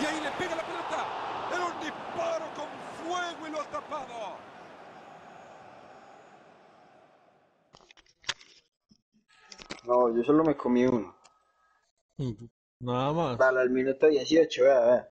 Y ahí le pega la pelota. Era un disparo con fuego y lo ha tapado. No, yo solo me comí uno. Nada más. Para el minuto 18, vea, vea.